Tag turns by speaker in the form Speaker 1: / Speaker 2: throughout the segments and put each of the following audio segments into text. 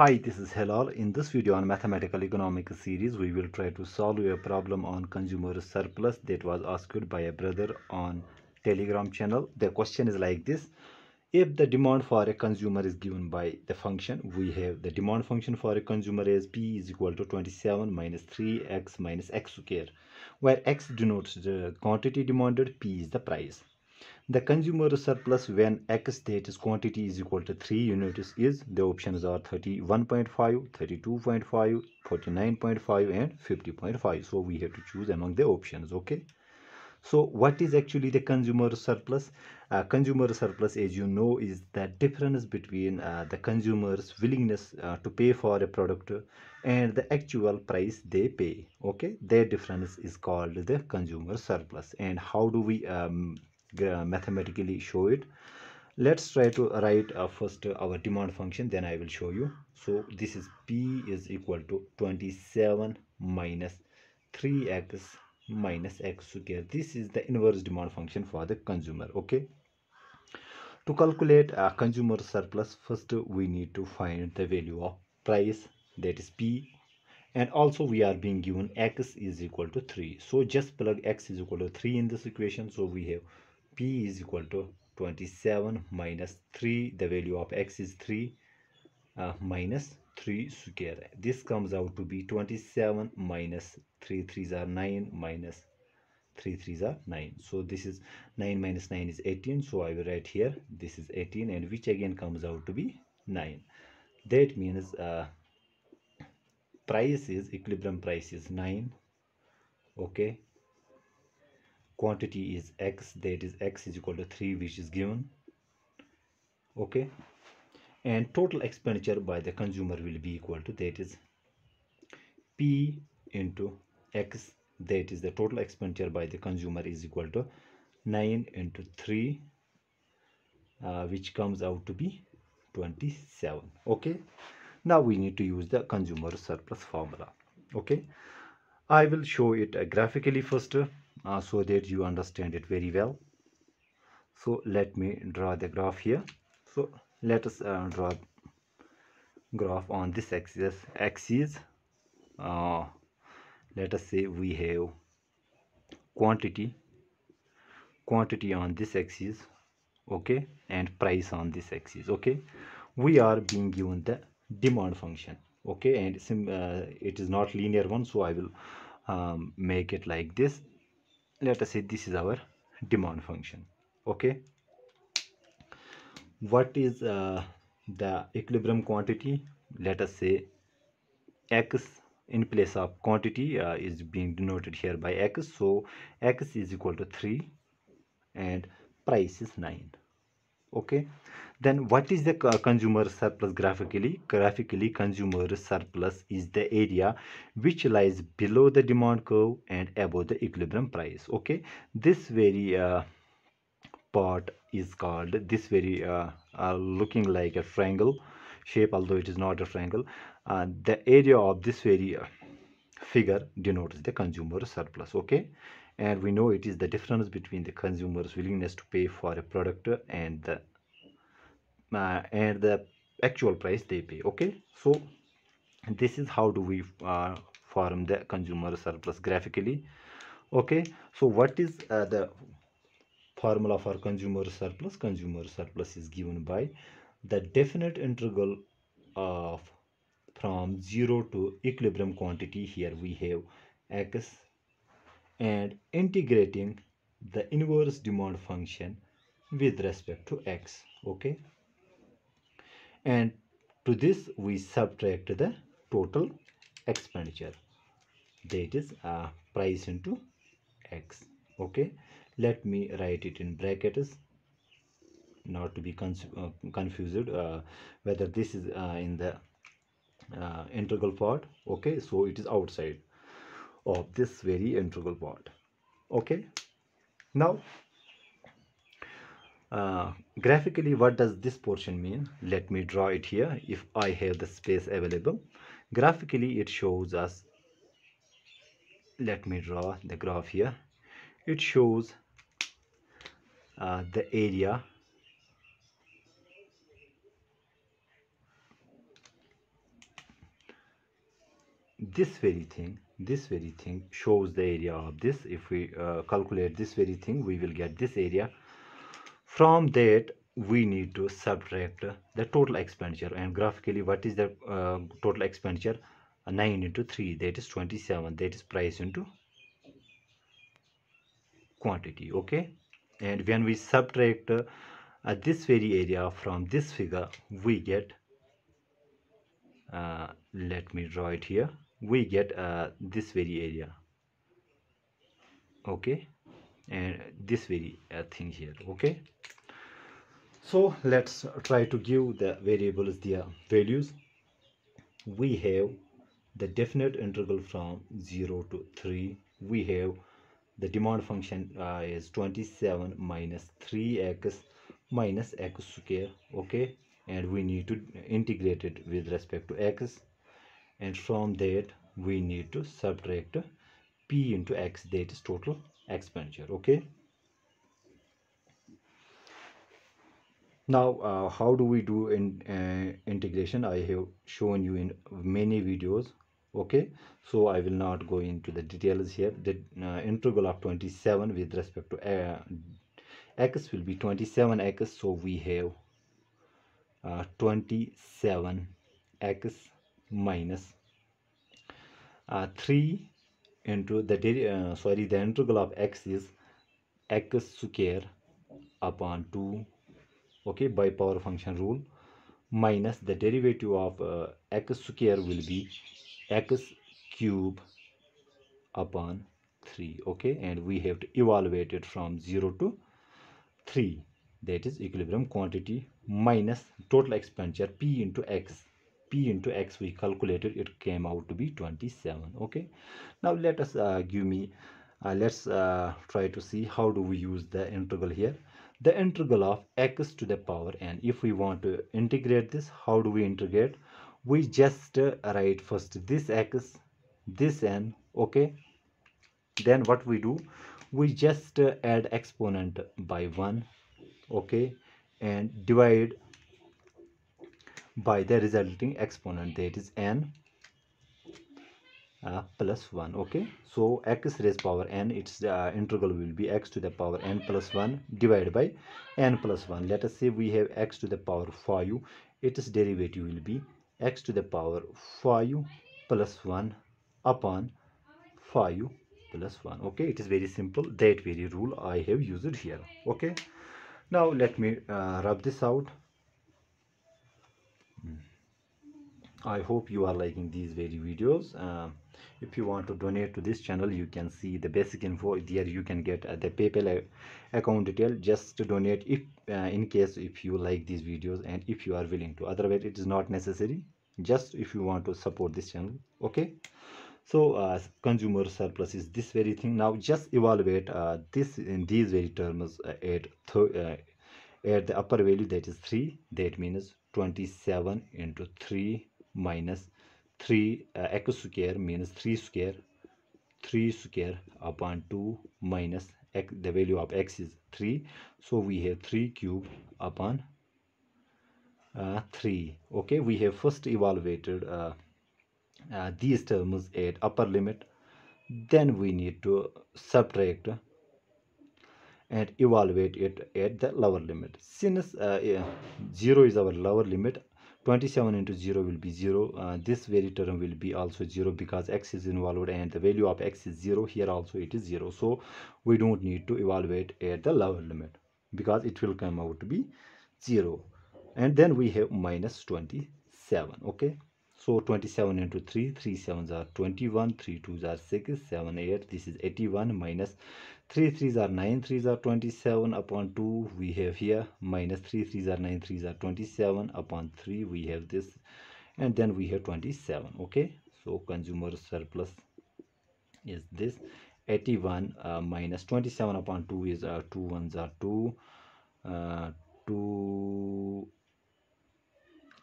Speaker 1: Hi, this is Hilal. In this video on Mathematical Economics series, we will try to solve a problem on consumer surplus that was asked by a brother on Telegram channel. The question is like this. If the demand for a consumer is given by the function, we have the demand function for a consumer as P is equal to 27 minus 3x minus x square, where x denotes the quantity demanded, P is the price. The consumer surplus when X that is quantity is equal to 3 units is the options are 31.5, 32.5, 49.5 and 50.5. So we have to choose among the options. Okay. So what is actually the consumer surplus? Uh, consumer surplus as you know is the difference between uh, the consumer's willingness uh, to pay for a product and the actual price they pay. Okay. That difference is called the consumer surplus. And how do we um, mathematically show it let's try to write uh, first uh, our demand function then i will show you. So this is p is equal to 27 minus 3x minus x square. This is the inverse demand function for the consumer okay? To calculate a consumer surplus first we need to find the value of price that is p and also we are being given x is equal to 3 so just plug x is equal to 3 in this equation so we have p is equal to 27 minus 3 the value of x is 3 uh, minus 3 square. This comes out to be 27 minus 3 3s are 9 minus 3 3s are 9 so this is 9 minus 9 is 18 so i will write here this is 18 and which again comes out to be 9 that means uh, price is equilibrium price is 9 okay quantity is x that is x is equal to 3 which is given. Okay? And total expenditure by the consumer will be equal to that is p into x that is the total expenditure by the consumer is equal to 9 into 3 uh, which comes out to be 27 okay? Now we need to use the consumer surplus formula. Okay? I will show it graphically first uh, so that you understand it very well. So let me draw the graph here. So let us uh, draw graph on this axis axis. Uh, let us say we have quantity quantity on this axis okay and price on this axis okay. We are being given the demand function okay and uh, it is not linear one so i will um, make it like this let us say this is our demand function okay? What is uh, the equilibrium quantity? Let us say x in place of quantity uh, is being denoted here by x. So x is equal to 3 and price is 9 okay? Then what is the consumer surplus graphically graphically consumer surplus is the area which lies below the demand curve and above the equilibrium price. Okay? This very uh, part is called this very uh, uh, looking like a triangle shape although it is not a triangle. Uh, the area of this very uh, figure denotes the consumer surplus. Okay and we know it is the difference between the consumer's willingness to pay for a product and the uh, and the actual price they pay okay? So this is how do we uh, form the consumer surplus graphically okay? So what is uh, the formula for consumer surplus? Consumer surplus is given by the definite integral of from 0 to equilibrium quantity. Here we have x and integrating the inverse demand function with respect to x okay? And to this we subtract the total expenditure. That is uh, price into x okay? Let me write it in brackets not to be uh, confused uh, whether this is uh, in the uh, integral part okay? So it is outside of this very integral part okay? Now uh, graphically what does this portion mean? Let me draw it here if I have the space available. Graphically it shows us let me draw the graph here. It shows uh, the area this very thing this very thing shows the area of this. If we uh, calculate this very thing we will get this area. From that we need to subtract the total expenditure. And graphically what is the uh, total expenditure? Uh, 9 into 3 that is 27 that is price into quantity okay? And when we subtract uh, this very area from this figure we get uh, let me draw it here we get uh, this very area. Okay? And this very uh, thing here. Okay? So let's try to give the variables their values. We have the definite integral from 0 to 3 we have the demand function uh, is 27 minus 3x minus x square. Okay? And we need to integrate it with respect to x and from that we need to subtract p into x. That is total expenditure okay? Now uh, how do we do in uh, integration? I have shown you in many videos okay? So i will not go into the details here. The uh, integral of 27 with respect to uh, x will be 27x so we have uh, 27x minus uh, 3 into the uh, sorry the integral of x is x square upon 2 okay by power function rule minus the derivative of uh, x square will be x cube upon 3 okay and we have to evaluate it from 0 to 3 that is equilibrium quantity minus total expenditure p into x p into x we calculated it came out to be 27 okay? Now let us uh, give me uh, let's uh, try to see how do we use the integral here. The integral of x to the power n if we want to integrate this how do we integrate? We just uh, write first this x this n okay? Then what we do? We just uh, add exponent by 1 okay? And divide by the resulting exponent that is n uh, plus 1 okay? So x raised power n its uh, integral will be x to the power n plus 1 divided by n plus 1 let us say we have x to the power 5 its derivative will be x to the power 5 plus 1 upon 5 plus 1 okay? It is very simple. That very rule i have used here okay? Now let me uh, rub this out i hope you are liking these very videos. Uh, if you want to donate to this channel you can see the basic info there. You can get uh, the paypal account detail just to donate if uh, in case if you like these videos and if you are willing to. Otherwise it is not necessary. Just if you want to support this channel. Okay? So uh, consumer surplus is this very thing. Now just evaluate uh, this in these very terms uh, at uh, at the upper value that is 3 that means 27 into 3 minus 3 uh, x square 3 square 3 square upon 2 minus x, the value of x is 3 so we have 3 cube upon uh, 3 okay we have first evaluated uh, uh, these terms at upper limit. Then we need to subtract and evaluate it at the lower limit. Since uh, 0 is our lower limit 27 into 0 will be 0 uh, this very term will be also 0 because x is involved and the value of x is 0 here also it is 0 so we don't need to evaluate at the lower limit because it will come out to be 0 and then we have minus 27 okay so 27 into 3 3 sevens are 21 3 twos are 6 7 8 this is 81 minus 3 threes are 9 threes are 27 upon 2 we have here minus 3 threes are 9 threes are 27 upon 3 we have this and then we have 27 okay? So consumer surplus is this. 81 uh, minus 27 upon 2 is uh, 2 ones are 2 uh, 2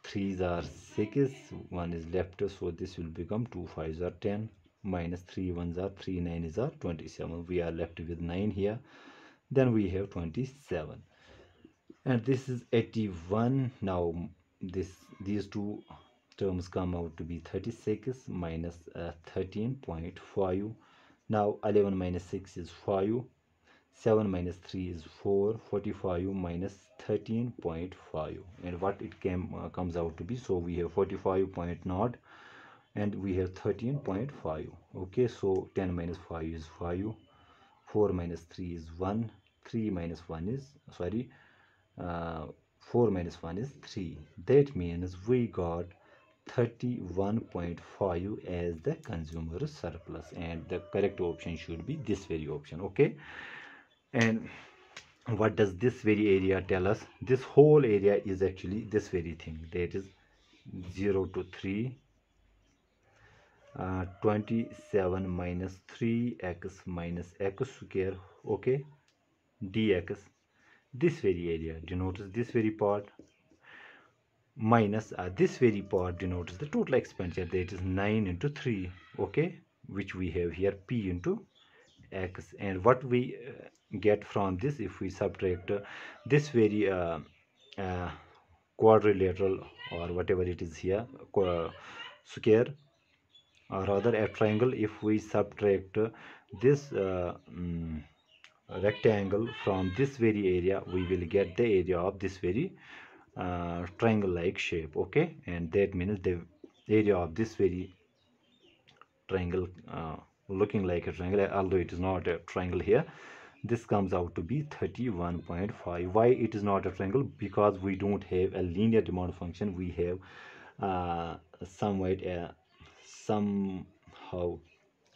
Speaker 1: threes are 6 one is left so this will become 2 fives are 10 minus 3 ones are 3 9 is are 27 we are left with 9 here then we have 27 and this is 81 now this these two terms come out to be 36 minus, uh, 13.5 now 11 minus 6 is 5 7 minus 3 is 4 45 minus 13.5 and what it came uh, comes out to be so we have 45 point not and we have 13.5 okay so 10 minus 5 is 5 4 minus 3 is 1 3 minus 1 is sorry uh, 4 minus 1 is 3 that means we got 31.5 as the consumer surplus. And the correct option should be this very option okay and what does this very area tell us? This whole area is actually this very thing. That is 0 to 3 uh, 27 minus 3x minus x square okay? Dx this very area denotes this very part? Minus uh, this very part denotes the total expenditure? That is 9 into 3 okay? Which we have here p into x. And what we uh, get from this if we subtract uh, this very uh, uh, quadrilateral or whatever it is here square or rather a triangle if we subtract this um, rectangle from this very area we will get the area of this very uh, triangle like shape okay? And that means the area of this very triangle uh, looking like a triangle although it is not a triangle here. This comes out to be 31.5 why it is not a triangle? Because we don't have a linear demand function. We have uh, somewhat uh, somehow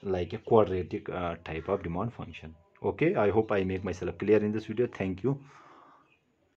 Speaker 1: like a quadratic uh, type of demand function. Okay i hope i make myself clear in this video. Thank you